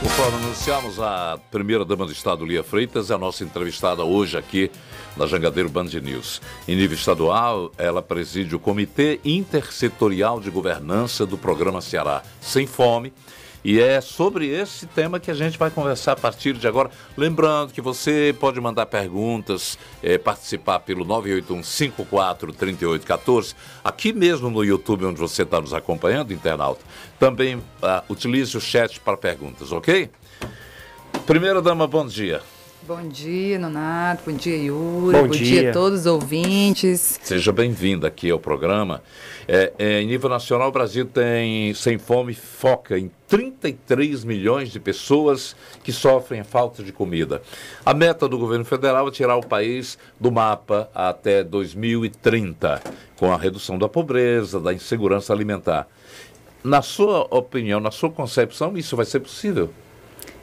Conforme anunciamos, a primeira-dama do Estado, Lia Freitas, é a nossa entrevistada hoje aqui na Jangadeiro Band News. Em nível estadual, ela preside o Comitê Intersetorial de Governança do Programa Ceará Sem Fome, e é sobre esse tema que a gente vai conversar a partir de agora. Lembrando que você pode mandar perguntas, é, participar pelo 981-54-3814, aqui mesmo no YouTube, onde você está nos acompanhando, internauta. Também uh, utilize o chat para perguntas, ok? Primeira dama, bom dia. Bom dia, Nonato. Bom dia, Yuri. Bom, Bom dia. dia. a todos os ouvintes. Seja bem-vindo aqui ao programa. É, é, em nível nacional, o Brasil tem Sem Fome foca em 33 milhões de pessoas que sofrem a falta de comida. A meta do governo federal é tirar o país do mapa até 2030, com a redução da pobreza, da insegurança alimentar. Na sua opinião, na sua concepção, isso vai ser possível?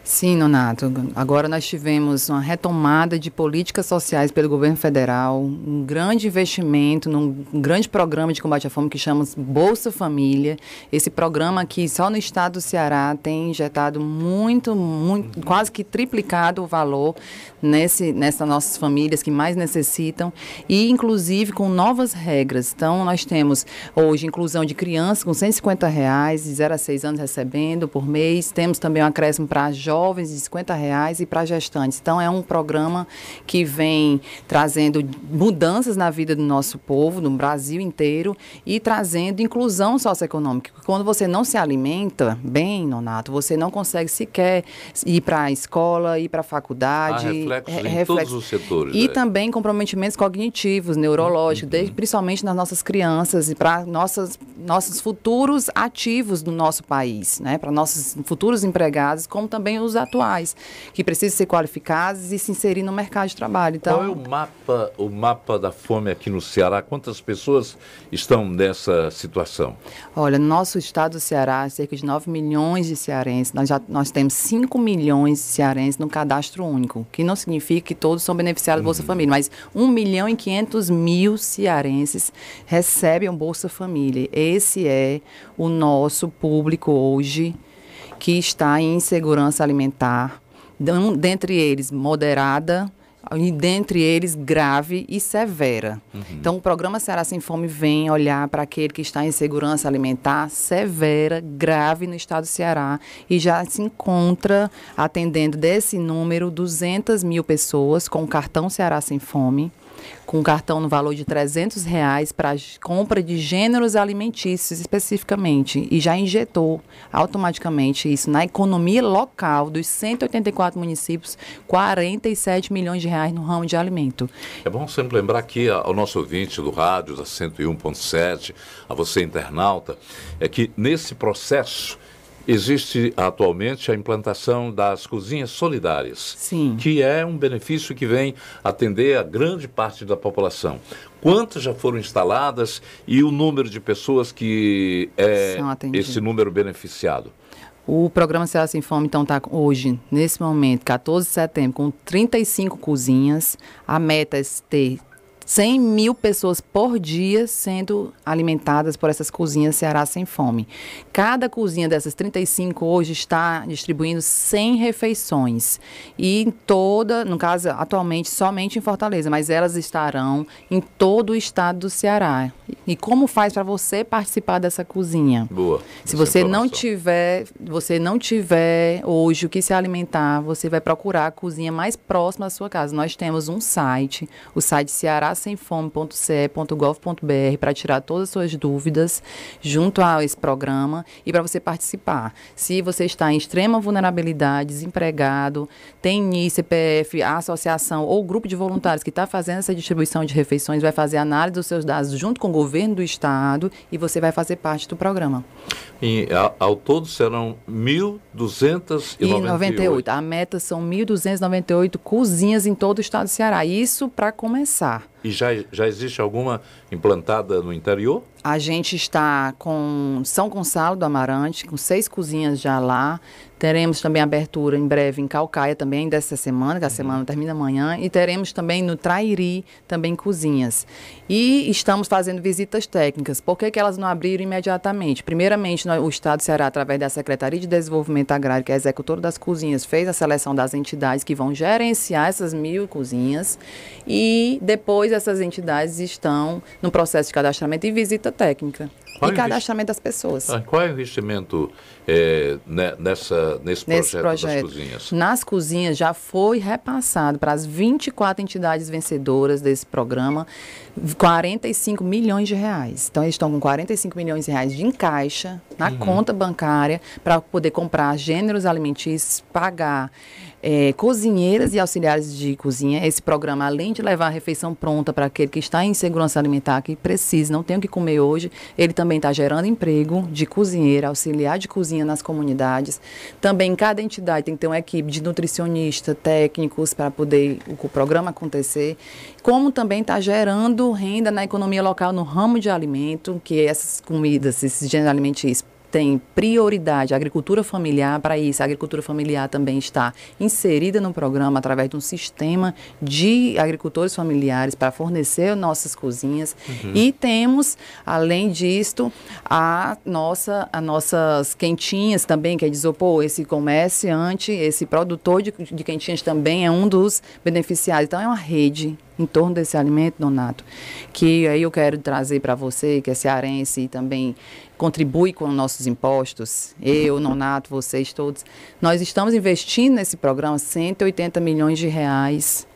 Sim, Nonato. Agora nós tivemos uma retomada de políticas sociais pelo governo federal, um grande investimento num grande programa de combate à fome que chamamos Bolsa Família. Esse programa aqui, só no estado do Ceará, tem injetado muito, muito quase que triplicado o valor nesse, nessas nossas famílias que mais necessitam e, inclusive, com novas regras. Então, nós temos hoje inclusão de crianças com 150 reais, de 0 a 6 anos recebendo por mês. Temos também um acréscimo para jovens jovens de 50 reais e para gestantes. Então é um programa que vem trazendo mudanças na vida do nosso povo, no Brasil inteiro, e trazendo inclusão socioeconômica. Quando você não se alimenta bem, Nonato, você não consegue sequer ir para a escola, ir para a faculdade. Há reflexos re, em todos os setores. E né? também comprometimentos cognitivos, neurológicos, uhum. desde, principalmente nas nossas crianças e para nossos futuros ativos do nosso país, né? para nossos futuros empregados, como também os os atuais, que precisam ser qualificados e se inserir no mercado de trabalho. Então, Qual é o mapa, o mapa da fome aqui no Ceará? Quantas pessoas estão nessa situação? Olha, no nosso estado do Ceará, cerca de 9 milhões de cearenses, nós, já, nós temos 5 milhões de cearenses no cadastro único, que não significa que todos são beneficiados do Bolsa uhum. Família, mas 1 milhão e 500 mil cearenses recebem o Bolsa Família. Esse é o nosso público hoje que está em insegurança alimentar, dentre eles moderada e dentre eles grave e severa. Uhum. Então, o programa Ceará Sem Fome vem olhar para aquele que está em segurança alimentar severa, grave no estado do Ceará e já se encontra atendendo desse número 200 mil pessoas com o cartão Ceará Sem Fome com cartão no valor de 300 reais para compra de gêneros alimentícios especificamente e já injetou automaticamente isso na economia local dos 184 municípios, 47 milhões de reais no ramo de alimento. É bom sempre lembrar aqui ao nosso ouvinte do rádio da 101.7, a você internauta, é que nesse processo Existe atualmente a implantação das cozinhas solidárias, Sim. que é um benefício que vem atender a grande parte da população. Quantas já foram instaladas e o número de pessoas que é esse número beneficiado? O programa Ceará Sem Fome, então, está hoje, nesse momento, 14 de setembro, com 35 cozinhas. A meta é ter 100 mil pessoas por dia sendo alimentadas por essas cozinhas Ceará Sem Fome. Cada cozinha dessas 35 hoje está distribuindo 100 refeições. E em toda, no caso, atualmente somente em Fortaleza, mas elas estarão em todo o estado do Ceará. E como faz para você participar dessa cozinha? Boa. Se você não tiver, você não tiver hoje o que se alimentar, você vai procurar a cozinha mais próxima da sua casa. Nós temos um site, o site Ceará semfome.ce.gov.br para tirar todas as suas dúvidas junto a esse programa e para você participar. Se você está em extrema vulnerabilidade, desempregado, tem NI, CPF, a associação ou grupo de voluntários que está fazendo essa distribuição de refeições, vai fazer análise dos seus dados junto com o governo do estado e você vai fazer parte do programa. E ao, ao todo serão 1.298. A meta são 1.298 cozinhas em todo o estado do Ceará. Isso para começar. E já, já existe alguma implantada no interior? A gente está com São Gonçalo do Amarante, com seis cozinhas já lá. Teremos também abertura em breve em Calcaia também dessa semana, que a uhum. semana termina amanhã, e teremos também no Trairi também cozinhas. E estamos fazendo visitas técnicas. Por que, que elas não abriram imediatamente? Primeiramente, o Estado do Ceará, através da Secretaria de Desenvolvimento Agrário, que é executora das cozinhas, fez a seleção das entidades que vão gerenciar essas mil cozinhas e depois essas entidades estão no processo de cadastramento e visita técnica. Qual e cadastramento das pessoas. Ah, qual é o investimento é, nessa, nesse, nesse projeto, projeto, das cozinhas? Nas cozinhas já foi repassado para as 24 entidades vencedoras desse programa 45 milhões de reais. Então, eles estão com 45 milhões de reais de encaixa na uhum. conta bancária para poder comprar gêneros alimentícios, pagar é, cozinheiras e auxiliares de cozinha. Esse programa, além de levar a refeição pronta para aquele que está em segurança alimentar, que precisa, não tem o que comer hoje, ele também está gerando emprego de cozinheira, auxiliar de cozinha nas comunidades. Também cada entidade tem que ter uma equipe de nutricionista, técnicos para poder o programa acontecer. Como também está gerando renda na economia local no ramo de alimento, que essas comidas, esses gêneros alimentícios tem prioridade a agricultura familiar, para isso, a agricultura familiar também está inserida no programa através de um sistema de agricultores familiares para fornecer nossas cozinhas. Uhum. E temos, além disto, a nossa, as nossas quentinhas também, que é de isopor, esse comerciante, esse produtor de, de quentinhas também é um dos beneficiários. Então, é uma rede em torno desse alimento, Donato, que aí eu quero trazer para você, que é cearense e também contribui com nossos impostos, eu, Nonato, vocês todos, nós estamos investindo nesse programa 180 milhões de reais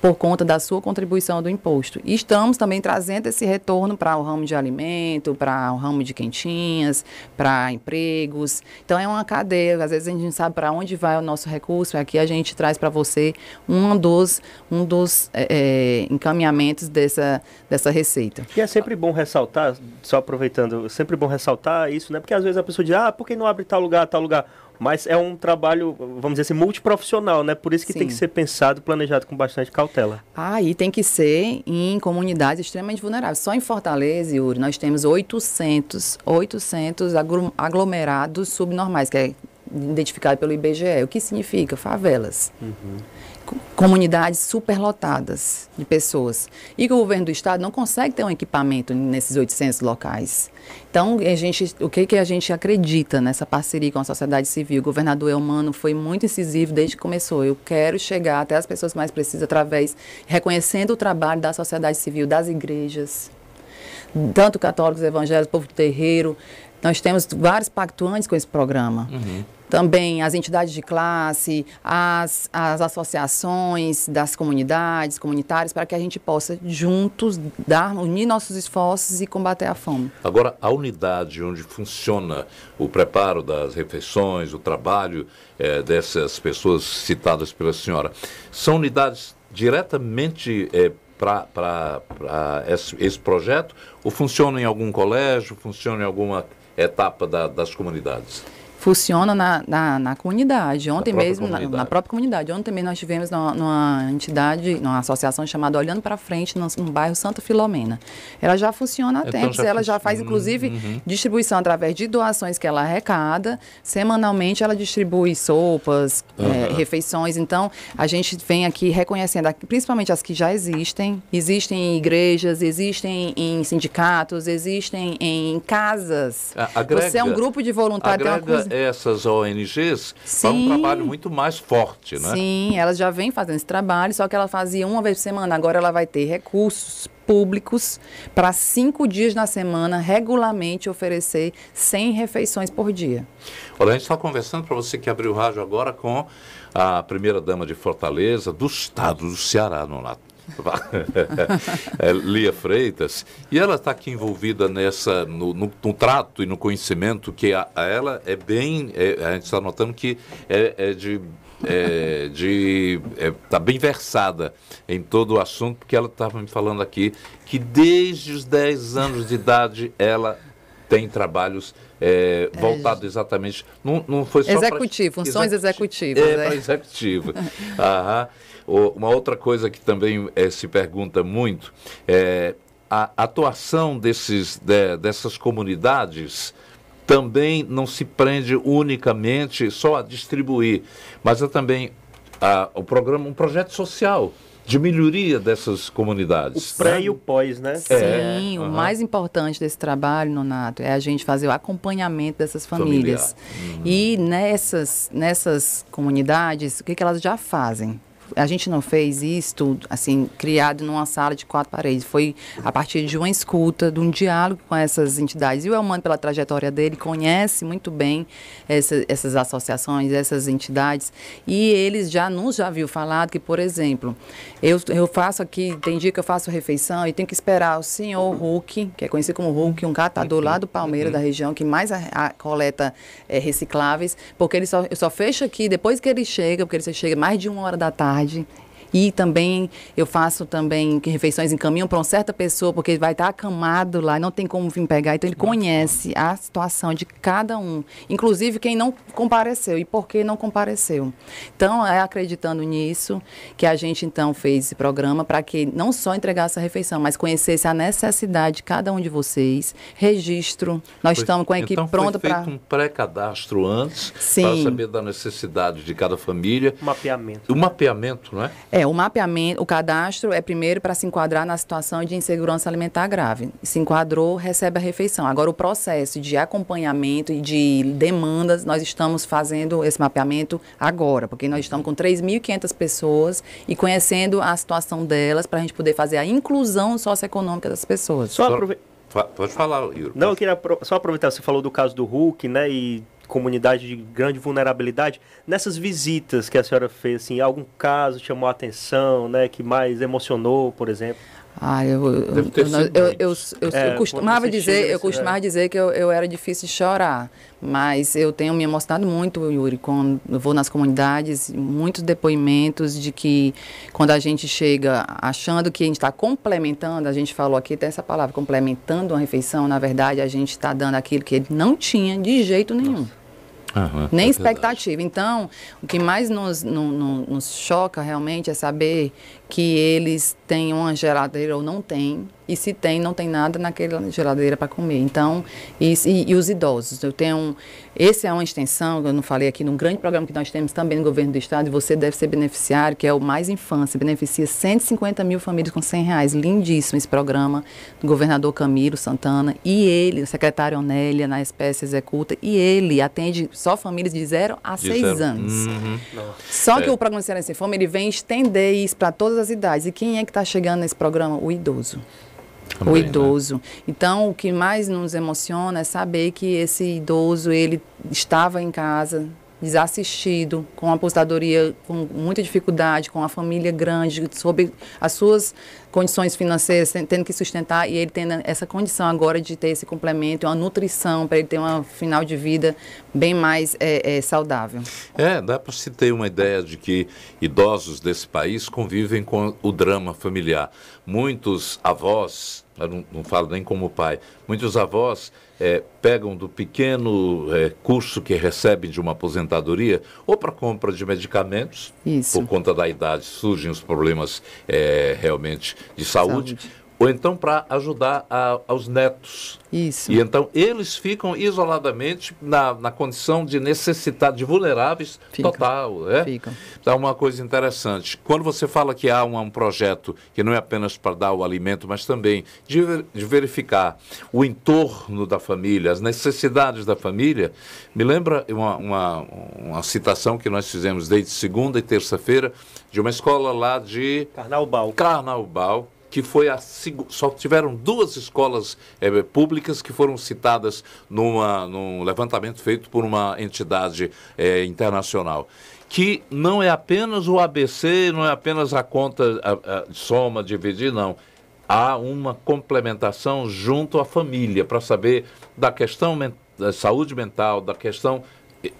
por conta da sua contribuição do imposto. E estamos também trazendo esse retorno para o ramo de alimento, para o ramo de quentinhas, para empregos. Então é uma cadeia, às vezes a gente não sabe para onde vai o nosso recurso, aqui a gente traz para você um dos, um dos é, encaminhamentos dessa, dessa receita. E é sempre bom ressaltar, só aproveitando, sempre bom ressaltar isso, né? Porque às vezes a pessoa diz, ah, por que não abre tal lugar, tal lugar? Mas é um trabalho, vamos dizer assim, multiprofissional, né? Por isso que Sim. tem que ser pensado, planejado com bastante cautela. Ah, e tem que ser em comunidades extremamente vulneráveis. Só em Fortaleza, Yuri, nós temos 800, 800 aglomerados subnormais, que é identificado pelo IBGE. O que significa? Favelas. Uhum comunidades superlotadas de pessoas. E o governo do estado não consegue ter um equipamento nesses 800 locais. Então, a gente, o que, que a gente acredita nessa parceria com a sociedade civil? O governador Elmano foi muito incisivo desde que começou. Eu quero chegar até as pessoas mais precisas através, reconhecendo o trabalho da sociedade civil, das igrejas, tanto católicos, evangélicos, povo terreiro. Nós temos vários pactuantes com esse programa. Uhum também as entidades de classe, as, as associações das comunidades, comunitárias, para que a gente possa juntos dar, unir nossos esforços e combater a fome. Agora, a unidade onde funciona o preparo das refeições, o trabalho é, dessas pessoas citadas pela senhora, são unidades diretamente é, para esse, esse projeto ou funciona em algum colégio, funciona em alguma etapa da, das comunidades? Funciona na, na, na comunidade. Ontem mesmo, comunidade. Na, na, própria comunidade. Ontem mesmo nós tivemos numa, numa entidade, numa associação chamada Olhando para Frente, no, no, bairro Santa Filomena. Ela já funciona há então, tempos, já ela já faz, inclusive, uhum. distribuição através de doações que ela arrecada. Semanalmente ela distribui sopas, uhum. é, refeições. Então, a gente vem aqui reconhecendo, principalmente as que já existem. Existem em igrejas, existem em sindicatos, existem em casas. Agrega, Você é um grupo de voluntários, agrega essas ONGs Sim. para um trabalho muito mais forte, né? Sim, elas já vêm fazendo esse trabalho, só que ela fazia uma vez por semana. Agora ela vai ter recursos públicos para cinco dias na semana, regularmente oferecer 100 refeições por dia. Olha, a gente está conversando para você que abriu o rádio agora com a primeira-dama de Fortaleza, do estado do Ceará, Nonato. é, Lia Freitas, e ela está aqui envolvida nessa, no, no, no, trato e no conhecimento que a, a ela é bem, é, a gente está notando que é, é de é, de está é, bem versada em todo o assunto, porque ela estava me falando aqui que desde os 10 anos de idade ela tem trabalhos é, é voltados exatamente. Não, não foi só Executivo, pra, funções executivas. É, é. executivo. Aham. Uma outra coisa que também é, se pergunta muito é a atuação desses, de, dessas comunidades também não se prende unicamente só a distribuir, mas é também a, o programa, um projeto social de melhoria dessas comunidades. O pré né? e o pós, né? Sim, é. o uhum. mais importante desse trabalho, Nonato, é a gente fazer o acompanhamento dessas famílias. Uhum. E nessas, nessas comunidades, o que, que elas já fazem? A gente não fez isto, assim, criado numa sala de quatro paredes. Foi a partir de uma escuta, de um diálogo com essas entidades. E o Elmano, pela trajetória dele, conhece muito bem essa, essas associações, essas entidades. E eles já nos já viu falado que, por exemplo, eu, eu faço aqui, tem dia que eu faço refeição e tenho que esperar o senhor Hulk, que é conhecido como Hulk, um catador lá do Palmeiras, da região, que mais a, a coleta é, recicláveis, porque ele só, eu só fecho aqui depois que ele chega, porque ele chega mais de uma hora da tarde tarde. E também eu faço também que refeições encaminham para uma certa pessoa, porque ele vai estar acamado lá, não tem como vir pegar. Então ele conhece a situação de cada um, inclusive quem não compareceu e por que não compareceu. Então é acreditando nisso que a gente então fez esse programa para que não só entregasse a refeição, mas conhecesse a necessidade de cada um de vocês, registro. Nós foi, estamos com a equipe então pronta para um pré-cadastro antes para saber da necessidade de cada família. Mapeamento. O mapeamento, não é? É, é, o mapeamento, o cadastro é primeiro para se enquadrar na situação de insegurança alimentar grave. Se enquadrou, recebe a refeição. Agora, o processo de acompanhamento e de demandas, nós estamos fazendo esse mapeamento agora, porque nós estamos com 3.500 pessoas e conhecendo a situação delas para a gente poder fazer a inclusão socioeconômica das pessoas. Só aprove... Pode falar, Yuri. Não, eu queria só aproveitar, você falou do caso do Hulk, né, e comunidade de grande vulnerabilidade, nessas visitas que a senhora fez, assim, algum caso chamou a atenção, né, que mais emocionou, por exemplo? Ah, eu, eu, eu, eu, eu, é, costumava dizer, eu costumava é. dizer que eu, eu era difícil de chorar, mas eu tenho me emocionado muito, Yuri, quando eu vou nas comunidades, muitos depoimentos de que quando a gente chega achando que a gente está complementando, a gente falou aqui até essa palavra, complementando uma refeição, na verdade a gente está dando aquilo que ele não tinha de jeito nenhum. Nossa. Uhum, nem é expectativa. Então, o que mais nos, no, no, nos choca realmente é saber que eles têm uma geladeira ou não têm, e se tem, não tem nada naquela geladeira para comer. Então, e, e, e, os idosos. Eu tenho. Esse é uma extensão, eu não falei aqui, num grande programa que nós temos também no governo do estado, e você deve ser beneficiário, que é o Mais Infância. Beneficia 150 mil famílias com 100 reais. Lindíssimo esse programa do governador Camilo Santana. E ele, o secretário Onélia, na espécie executa, e ele atende só famílias de 0 a 6 anos. Uhum. Só é. que o programa Cearense Sem Fome, ele vem estender isso para todas as idades. E quem é que está chegando nesse programa? O idoso. Também, o né? idoso. Né? Então, o que mais nos emociona é saber que esse idoso ele estava em casa, desassistido, com a aposentadoria com muita dificuldade, com a família grande, sob as suas condições financeiras, tendo que sustentar, e ele tendo essa condição agora de ter esse complemento, uma nutrição, para ele ter um final de vida bem mais é, é, saudável. É, dá para se ter uma ideia de que idosos desse país convivem com o drama familiar. Muitos avós, eu não, não falo nem como pai, muitos avós é, pegam do pequeno é, curso que recebem de uma aposentadoria ou para compra de medicamentos, Isso. por conta da idade surgem os problemas é, realmente de saúde, saúde. Ou então para ajudar a, aos netos isso. E então eles ficam isoladamente na, na condição de necessidade, de vulneráveis Fica. total. É? Ficam. Então, uma coisa interessante. Quando você fala que há um, um projeto que não é apenas para dar o alimento, mas também de, de, verificar o entorno da família, as necessidades da família, me lembra uma, uma, uma citação que nós fizemos desde segunda e terça-feira de uma escola lá de. Carnaubal. Carnaubal que foi a só tiveram duas escolas é, públicas que foram citadas numa, num levantamento feito por uma entidade é, internacional que não é apenas o ABC, não é apenas a conta a, a soma, dividir, não. Há uma complementação junto à família para saber da questão da saúde mental, da questão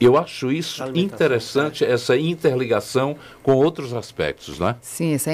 eu acho isso interessante, é. essa interligação com outros aspectos, né? Sim, essa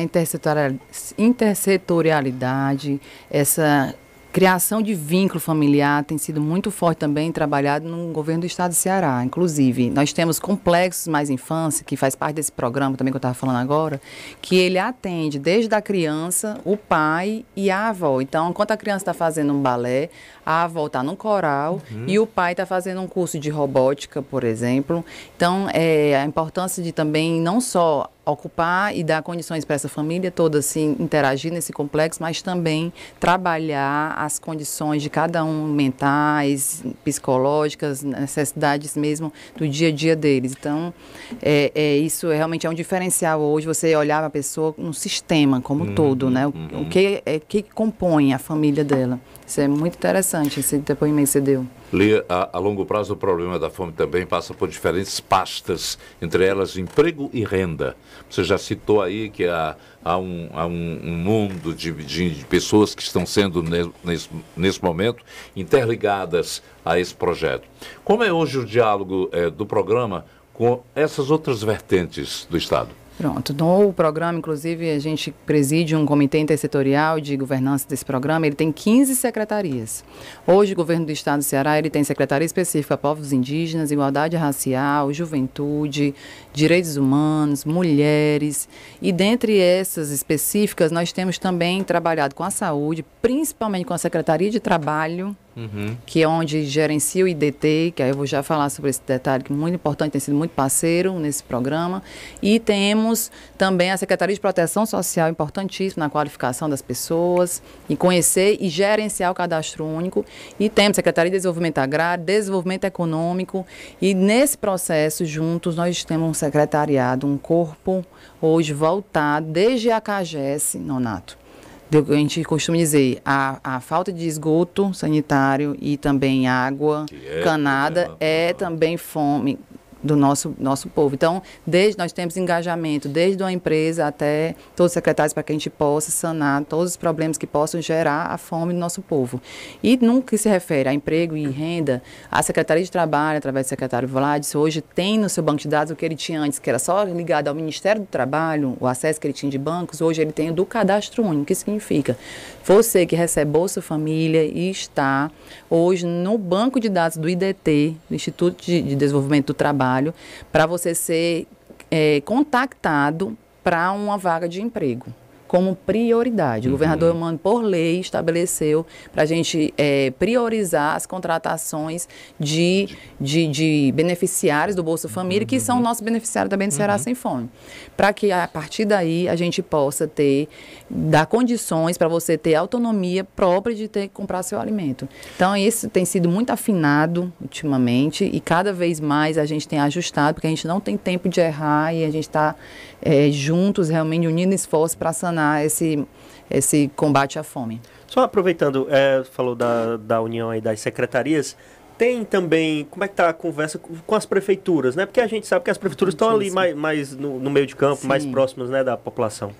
intersetorialidade, essa criação de vínculo familiar tem sido muito forte também trabalhado no governo do estado do Ceará. Inclusive, nós temos complexos mais infância, que faz parte desse programa também que eu estava falando agora, que ele atende desde a criança, o pai e a avó. Então, enquanto a criança está fazendo um balé, a avó está no coral uhum. e o pai está fazendo um curso de robótica, por exemplo. Então, é, a importância de também não só ocupar e dar condições para essa família toda assim, interagir nesse complexo, mas também trabalhar as condições de cada um mentais, psicológicas, necessidades mesmo do dia a dia deles. Então, é, é isso é, realmente é um diferencial hoje você olhar a pessoa no sistema como um todo, né? O, uhum. o que é que compõe a família dela. Isso é muito interessante, esse depoimento que você deu. Lê, a, a, longo prazo, o problema da fome também passa por diferentes pastas, entre elas emprego e renda. Você já citou aí que há, há, um, há um, um mundo de, de, pessoas que estão sendo, nesse, nesse momento, interligadas a esse projeto. Como é hoje o diálogo é, do programa com essas outras vertentes do Estado? Pronto. No programa, inclusive, a gente preside um comitê intersetorial de governança desse programa. Ele tem 15 secretarias. Hoje, o governo do estado do Ceará ele tem secretaria específica para povos indígenas, igualdade racial, juventude, direitos humanos, mulheres. E dentre essas específicas, nós temos também trabalhado com a saúde, principalmente com a Secretaria de Trabalho, Uhum. que é onde gerencia o IDT, que aí eu vou já falar sobre esse detalhe, que é muito importante, tem sido muito parceiro nesse programa. E temos também a Secretaria de Proteção Social, importantíssima na qualificação das pessoas, e conhecer e gerenciar o cadastro único. E temos a Secretaria de Desenvolvimento Agrário, Desenvolvimento Econômico, e nesse processo, juntos, nós temos um secretariado, um corpo hoje voltado desde a CAGES, Nonato. A gente costuma dizer, a, a falta de esgoto sanitário e também água é, canada é, é também fome, do nosso, nosso povo. Então, desde nós temos engajamento, desde uma empresa até todos os secretários, para que a gente possa sanar todos os problemas que possam gerar a fome do nosso povo. E que se refere a emprego e renda, a Secretaria de Trabalho, através do secretário Vlades, hoje tem no seu banco de dados o que ele tinha antes, que era só ligado ao Ministério do Trabalho, o acesso que ele tinha de bancos, hoje ele tem o do cadastro único. O que significa? Você que recebe Bolsa Família e está hoje no banco de dados do IDT, do Instituto de Desenvolvimento do Trabalho, trabalho para você ser é, contactado para uma vaga de emprego como prioridade. O uhum. governador Mano, por lei, estabeleceu para a gente é, priorizar as contratações de, de, de, beneficiários do Bolsa Família, uhum. que são uhum. nossos beneficiários também do Ceará uhum. Sem Fome. Para que, a partir daí, a gente possa ter, dar condições para você ter autonomia própria de ter comprar seu alimento. Então, isso tem sido muito afinado ultimamente e cada vez mais a gente tem ajustado, porque a gente não tem tempo de errar e a gente está é, juntos, realmente unindo esforços para sanar esse, esse combate à fome. Só aproveitando, é, falou da, da união aí das secretarias, tem também, como é que está a conversa com, com, as prefeituras, né? Porque a gente sabe que as prefeituras estão ali mais, mais no, no, meio de campo, Sim. mais próximas né, da população.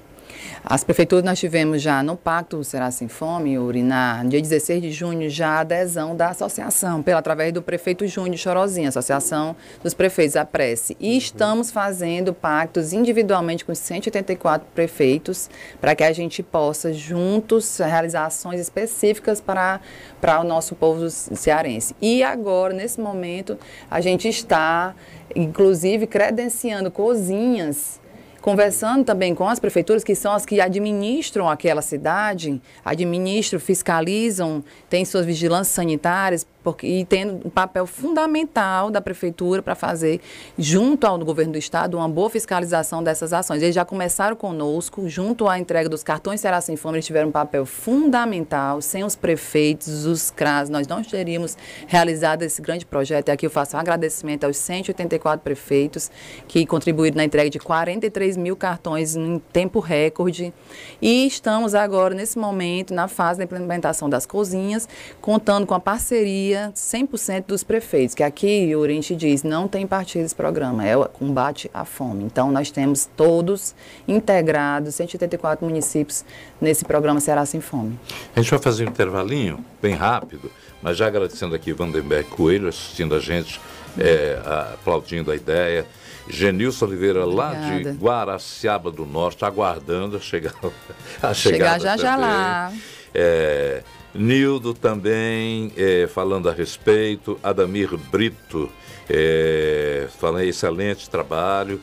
As prefeituras nós tivemos já no Pacto Será Sem Fome, Urinar, no dia 16 de junho, já a adesão da associação, pela, através do prefeito Júnior de Chorozinha, Associação dos Prefeitos, a Prece. E uhum. estamos fazendo pactos individualmente com 184 prefeitos, para que a gente possa juntos realizar ações específicas para, para o nosso povo cearense. E agora, nesse momento, a gente está, inclusive, credenciando cozinhas conversando também com as prefeituras, que são as que administram aquela cidade, administram, fiscalizam, têm suas vigilâncias sanitárias, porque, e tendo um papel fundamental da prefeitura para fazer, junto ao governo do estado, uma boa fiscalização dessas ações. Eles já começaram conosco, junto à entrega dos cartões Será Sem Fome, eles tiveram um papel fundamental. Sem os prefeitos, os CRAS, nós não teríamos realizado esse grande projeto. E aqui eu faço um agradecimento aos 184 prefeitos que contribuíram na entrega de 43 mil cartões em tempo recorde. E estamos agora, nesse momento, na fase da implementação das cozinhas, contando com a parceria 100% dos prefeitos, que aqui o Oriente diz, não tem partido esse programa, é o combate à fome. Então, nós temos todos integrados, 184 municípios, nesse programa Será Sem Fome. A gente vai fazer um intervalinho, bem rápido, mas já agradecendo aqui Vandenberg Coelho assistindo a gente, é, aplaudindo a ideia. Genilson Oliveira, Obrigada. lá de Guaraciaba do Norte, aguardando a chegar, a chegar já já lá. É, Nildo também é, falando a respeito, Adamir Brito é, falando excelente trabalho.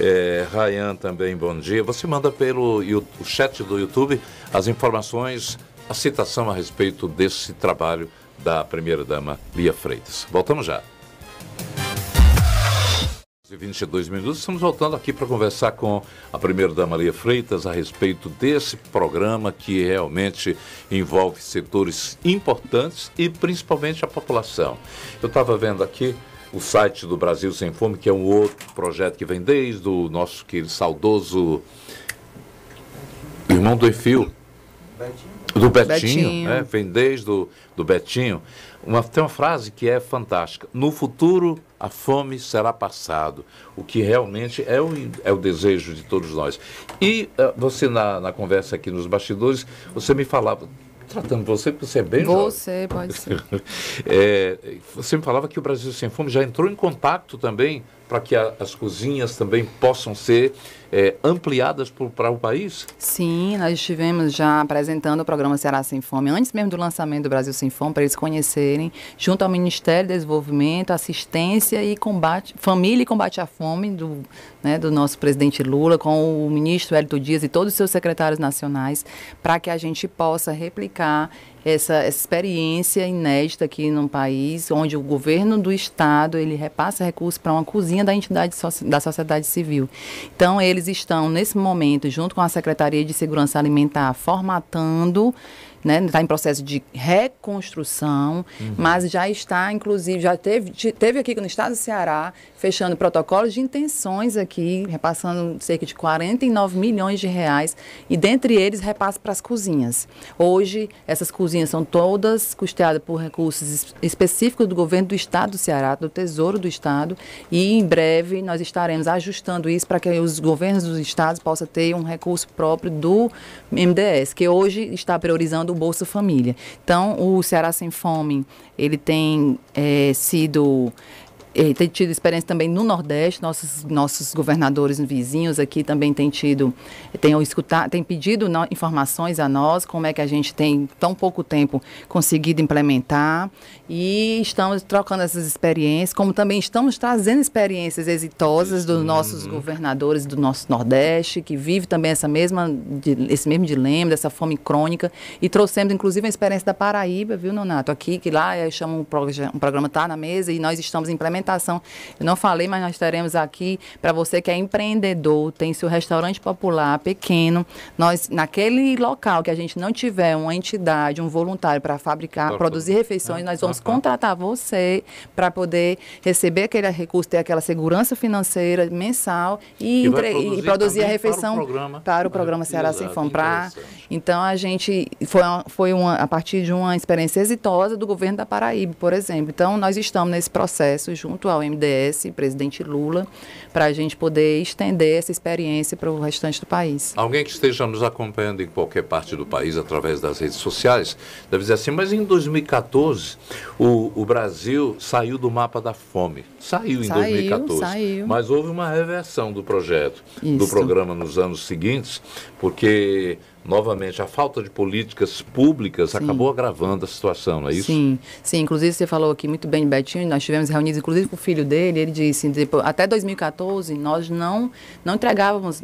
É, também, bom dia. Você manda pelo o chat do YouTube as informações, a citação a respeito desse trabalho da primeira-dama Lia Freitas. Voltamos já. 22 minutos, estamos voltando aqui para conversar com a primeira-dama Lia Freitas a respeito desse programa que realmente envolve setores importantes e principalmente a população. Eu estava vendo aqui o site do Brasil Sem Fome, que é um outro projeto que vem desde o nosso querido saudoso irmão do Enfio. Betinho. Do Betinho, Betinho. É, vem desde o do Betinho. Uma, tem uma frase que é fantástica. No futuro, a fome será passado. O que realmente é o, é o desejo de todos nós. E uh, você, na, na conversa aqui nos bastidores, você me falava, tratando você, porque você é bem Você, jovem. pode ser. é, você me falava que o Brasil Sem Fome já entrou em contato também para que a, as cozinhas também possam ser é, ampliadas para o país? Sim, nós estivemos já apresentando o programa Ceará Sem Fome, antes mesmo do lançamento do Brasil Sem Fome, para eles conhecerem, junto ao Ministério do Desenvolvimento, Assistência e Combate, Família e Combate à Fome, do, né, do nosso presidente Lula, com o ministro Hélio Dias e todos os seus secretários nacionais, para que a gente possa replicar essa, essa experiência inédita aqui no país, onde o governo do estado ele repassa recursos para uma cozinha da entidade da sociedade civil. Então eles estão nesse momento junto com a Secretaria de Segurança Alimentar formatando né? Está em processo de reconstrução, uhum. mas já está, inclusive, já teve, teve aqui no estado do Ceará, fechando protocolos de intenções aqui, repassando cerca de 49 milhões de reais, e dentre eles repasse para as cozinhas. Hoje, essas cozinhas são todas custeadas por recursos específicos do governo do estado do Ceará, do Tesouro do Estado, e em breve nós estaremos ajustando isso para que os governos dos estados possam ter um recurso próprio do MDS, que hoje está priorizando o Bolsa Família. Então, o Ceará Sem Fome, ele tem é, sido é, tem tido experiência também no Nordeste, nossos, nossos governadores vizinhos aqui também têm tido, têm, escutar, têm pedido no, informações a nós, como é que a gente tem tão pouco tempo conseguido implementar. E estamos trocando essas experiências, como também estamos trazendo experiências exitosas dos nossos uhum. governadores do nosso Nordeste, que vive também essa mesma, esse mesmo dilema, dessa fome crônica, e trouxemos inclusive a experiência da Paraíba, viu, Nonato, aqui, que lá chama um, um programa Tá na Mesa e nós estamos implementando alimentação. Eu não falei, mas nós teremos aqui para você que é empreendedor, tem seu restaurante popular pequeno, nós naquele local que a gente não tiver uma entidade, um voluntário para fabricar, pra produzir refeições, é, nós vamos contratar você para poder receber aquele recurso, ter aquela segurança financeira mensal e, e, produzir, e produzir, a refeição para o programa, para o programa Ceará Sem Fome. Então a gente foi, uma, foi uma, a partir de uma experiência exitosa do governo da Paraíba, por exemplo. Então nós estamos nesse processo junto junto ao MDS, presidente Lula, para a gente poder estender essa experiência para o restante do país. Alguém que esteja nos acompanhando em qualquer parte do país através das redes sociais deve dizer assim, mas em 2014 o, o Brasil saiu do mapa da fome. Saiu em saiu, 2014. Saiu. Mas houve uma reversão do projeto, Isso. do programa nos anos seguintes, porque novamente, a falta de políticas públicas sim. acabou agravando a situação, não é isso? Sim, sim. Inclusive, você falou aqui muito bem, Betinho, nós tivemos reunidos, inclusive, com o filho dele, ele disse, depois, até 2014, nós não, não entregávamos,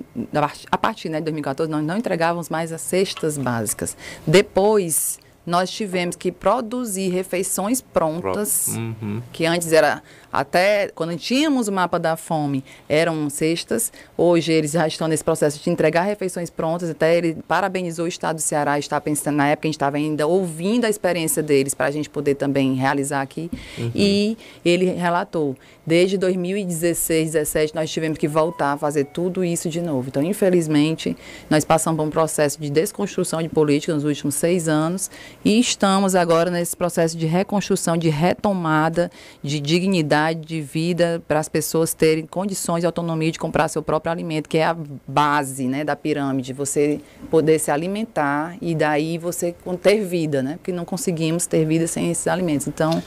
a partir né, de 2014, nós não entregávamos mais as cestas básicas. Depois nós tivemos que produzir refeições prontas, uhum. que antes era até quando tínhamos o mapa da fome, eram cestas. Hoje eles já estão nesse processo de entregar refeições prontas. Até ele parabenizou o Estado do Ceará, está pensando, na época a gente estava ainda ouvindo a experiência deles para a gente poder também realizar aqui. Uhum. E ele relatou, desde 2016, 2017, nós tivemos que voltar a fazer tudo isso de novo. Então, infelizmente, nós passamos por um processo de desconstrução de política nos últimos seis anos e estamos agora nesse processo de reconstrução, de retomada, de dignidade qualidade de vida para as pessoas terem condições e autonomia de comprar seu próprio alimento, que é a base né, da pirâmide, você poder se alimentar e daí você ter vida, né? Porque não conseguimos ter vida sem esses alimentos. Então,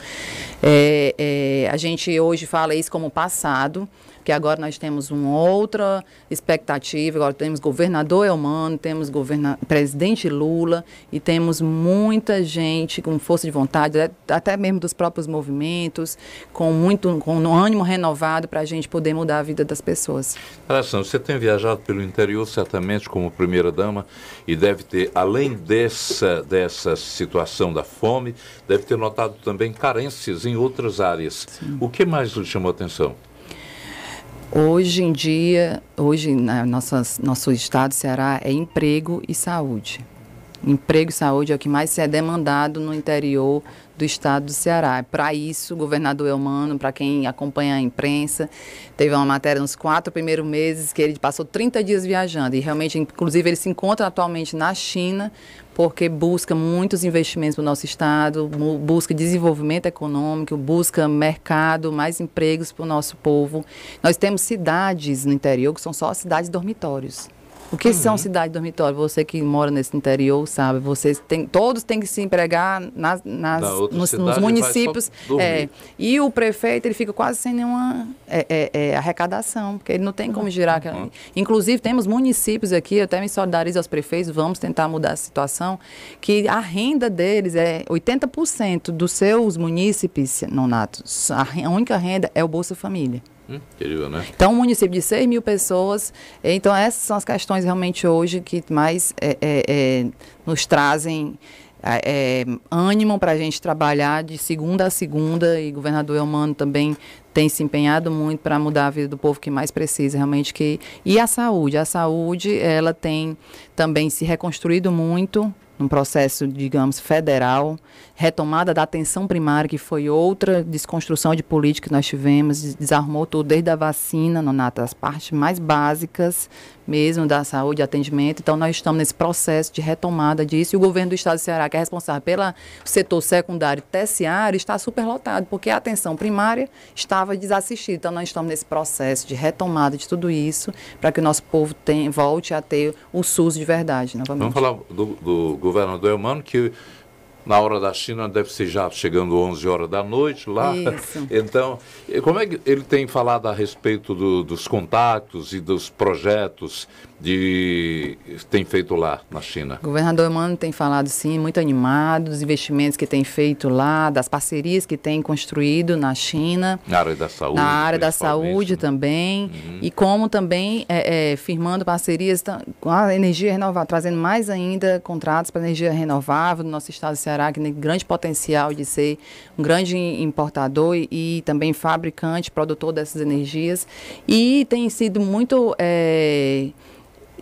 É, é, a gente hoje fala isso como passado, que agora nós temos uma outra expectativa, agora temos governador Elmano, temos governa presidente Lula e temos muita gente com força de vontade, até mesmo dos próprios movimentos, com muito com um ânimo renovado para a gente poder mudar a vida das pessoas. Alessandro, você tem viajado pelo interior certamente como primeira-dama e deve ter, além dessa, dessa situação da fome, deve ter notado também carências em outras áreas. Sim. O que mais lhe chamou a atenção? Hoje em dia, hoje na nossa, nosso estado do Ceará é emprego e saúde. Emprego e saúde é o que mais é demandado no interior do estado do Ceará. Para isso, o governador Elmano, para quem acompanha a imprensa, teve uma matéria nos quatro primeiros meses que ele passou 30 dias viajando. E realmente, inclusive, ele se encontra atualmente na China porque busca muitos investimentos para o nosso estado, busca desenvolvimento econômico, busca mercado, mais empregos para o nosso povo. Nós temos cidades no interior que são só cidades dormitórios. O que uhum. são cidades dormitório? Você que mora nesse interior sabe, vocês têm, todos têm que se empregar nas, nas nos, nos, municípios. É, e o prefeito ele fica quase sem nenhuma é, é, é, arrecadação, porque ele não tem como girar. Uhum. Inclusive, temos municípios aqui, eu até me solidarizo aos prefeitos, vamos tentar mudar a situação, que a renda deles é 80% dos seus munícipes, Nonato, a única renda é o Bolsa Família. Incrível, né? Então, um município de 6 mil pessoas. Então, essas são as questões realmente hoje que mais é, é, é nos trazem é, ânimo para a gente trabalhar de segunda a segunda. E o governador Elmano também tem se empenhado muito para mudar a vida do povo que mais precisa realmente que e a saúde a saúde ela tem também se reconstruído muito num processo, digamos, federal, retomada da atenção primária, que foi outra desconstrução de política que nós tivemos, desarmou tudo, desde a vacina, Nonata, as partes mais básicas mesmo da saúde atendimento. Então, nós estamos nesse processo de retomada disso. E o governo do Estado do Ceará, que é responsável pelo setor secundário e terciário, está superlotado, porque a atenção primária estava desassistida. Então, nós estamos nesse processo de retomada de tudo isso, para que o nosso povo volte a ter o SUS de verdade, novamente. Vamos falar do, do governador Elmano, que na hora da China deve ser já chegando 11 horas da noite lá. Isso. Então, como é que ele tem falado a respeito do, dos contatos e dos projetos de tem feito lá na China? O governador Emmanuel tem falado sim, muito animado dos investimentos que tem feito lá, das parcerias que tem construído na China. Na área da saúde. Na área da saúde né? também. Uhum. E como também é, é, firmando parcerias com a energia renovável, trazendo mais ainda contratos para energia renovável no nosso estado do Ceará, que tem grande potencial de ser um grande importador e, e também fabricante, produtor dessas energias. E tem sido muito. É,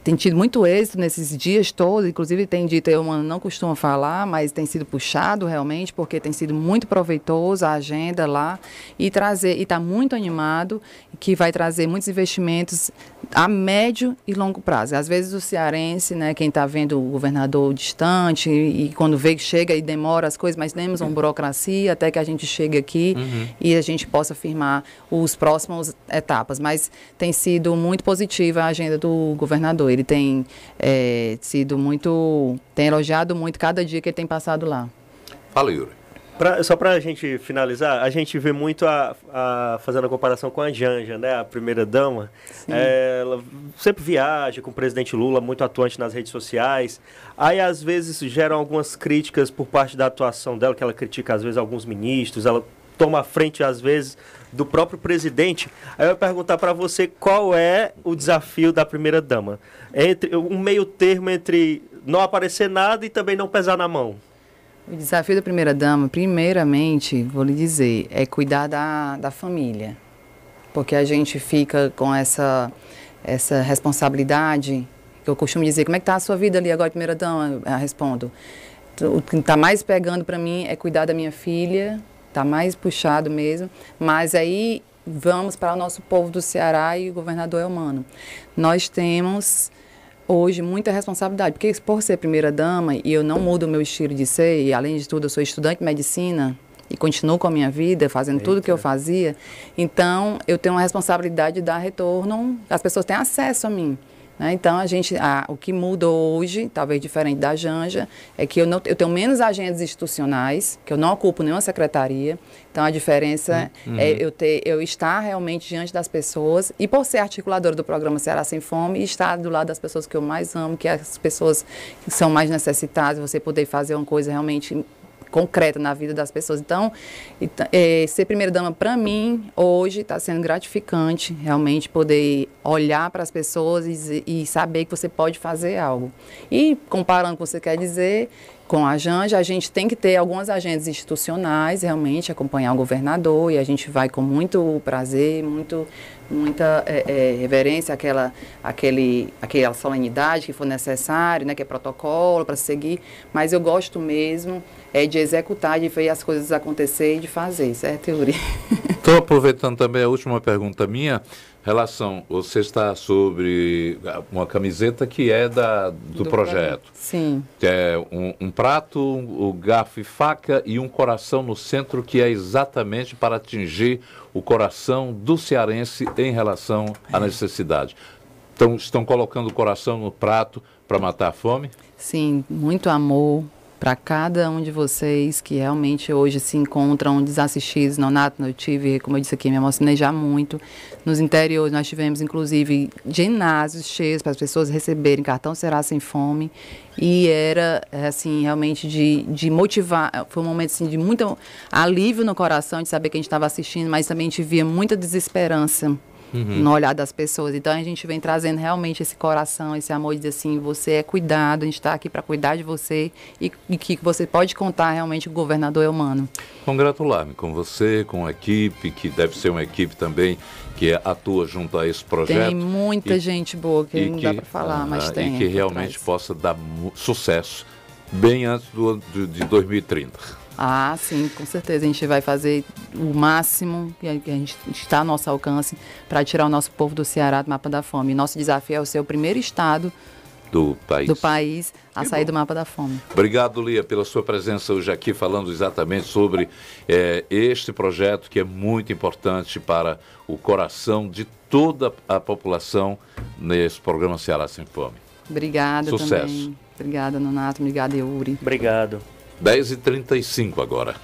tem tido muito êxito nesses dias todos, inclusive tem dito, eu não costumo falar, mas tem sido puxado realmente, porque tem sido muito proveitoso a agenda lá e trazer, e está muito animado, que vai trazer muitos investimentos a médio e longo prazo. Às vezes o cearense, né, quem está vendo o governador distante e, e, quando vê que chega e demora as coisas, mas temos uma burocracia até que a gente chegue aqui uhum. e a gente possa firmar os próximos etapas. Mas tem sido muito positiva a agenda do governador. Ele tem é, sido muito, tem elogiado muito cada dia que ele tem passado lá. Fala, Yuri. Pra, só para a gente finalizar, a gente vê muito a, a, fazendo a comparação com a Janja, né, a primeira dama. É, ela sempre viaja com o presidente Lula, muito atuante nas redes sociais. Aí às vezes geram algumas críticas por parte da atuação dela, que ela critica às vezes alguns ministros, ela toma a frente às vezes do próprio presidente. Aí eu ia perguntar para você qual é o desafio da primeira dama, entre um meio termo entre não aparecer nada e também não pesar na mão. O desafio da primeira-dama, primeiramente, vou lhe dizer, é cuidar da, da família. Porque a gente fica com essa, essa responsabilidade, eu costumo dizer, como é que está a sua vida ali agora, primeira-dama? Eu respondo, o que está mais pegando para mim é cuidar da minha filha, está mais puxado mesmo, mas aí vamos para o nosso povo do Ceará e o governador é humano. Nós temos hoje muita responsabilidade, porque por ser primeira dama e eu não mudo o meu estilo de ser, e além de tudo eu sou estudante de medicina e continuo com a minha vida, fazendo Eita. tudo que eu fazia, então eu tenho uma responsabilidade de dar retorno, as pessoas têm acesso a mim. Né? Então, a gente, a, o que muda hoje, talvez diferente da Janja, é que eu, não, eu tenho menos agentes institucionais, que eu não ocupo nenhuma secretaria. Então, a diferença uhum. é eu, ter, eu estar realmente diante das pessoas e, por ser articuladora do programa Ceará Sem Fome, estar do lado das pessoas que eu mais amo, que é as pessoas que são mais necessitadas, você poder fazer uma coisa realmente concreta na vida das pessoas. Então, é, ser primeira-dama, para mim, hoje está sendo gratificante, realmente, poder olhar para as pessoas e, e, saber que você pode fazer algo. E, comparando com o que você quer dizer, com a Janja, a gente tem que ter algumas agentes institucionais, realmente, acompanhar o governador, e a gente vai com muito prazer, muito, muita é, é, reverência àquela, àquele, àquela solenidade que for necessário, né, que é protocolo para seguir, mas eu gosto mesmo é de executar, de ver as coisas acontecer e de fazer, certo, Yuri? Estou aproveitando também a última pergunta minha, relação, você está sobre uma camiseta que é da, do, do projeto. Sim. Que é um, um prato, um, um garfo e faca e um coração no centro que é exatamente para atingir o coração do cearense em relação à necessidade. Então, estão colocando o coração no prato para matar a fome? Sim, muito amor, para cada um de vocês que realmente hoje se encontram desassistidos. Nonato, eu tive, como eu disse aqui, me emocionei já muito. Nos interiores, nós tivemos, inclusive, ginásios cheios para as pessoas receberem cartão Será Sem Fome. E era, assim, realmente de, de motivar. Foi um momento, assim, de muito alívio no coração de saber que a gente estava assistindo, mas também a gente via muita desesperança uhum. no olhar das pessoas. Então a gente vem trazendo realmente esse coração, esse amor de dizer assim, você é cuidado, a gente está aqui para cuidar de você e, e, que você pode contar realmente o governador é humano. Congratular-me com você, com a equipe, que deve ser uma equipe também que atua junto a esse projeto. Tem muita e, gente boa que não que, dá para falar, uh, mas tem. E que realmente possa dar sucesso bem antes do, do, de 2030. Ah, sim, com certeza. A gente vai fazer o máximo que a gente está ao nosso alcance para tirar o nosso povo do Ceará do mapa da fome. Nosso desafio é o ser o primeiro estado do país, do país a que sair bom. do mapa da fome. Obrigado, Lia, pela sua presença hoje aqui, falando exatamente sobre é, este projeto que é muito importante para o coração de toda a população nesse programa Ceará Sem Fome. Obrigada Sucesso. também. Obrigada, Nonato. Obrigada, Yuri. Obrigado. 10h35 agora.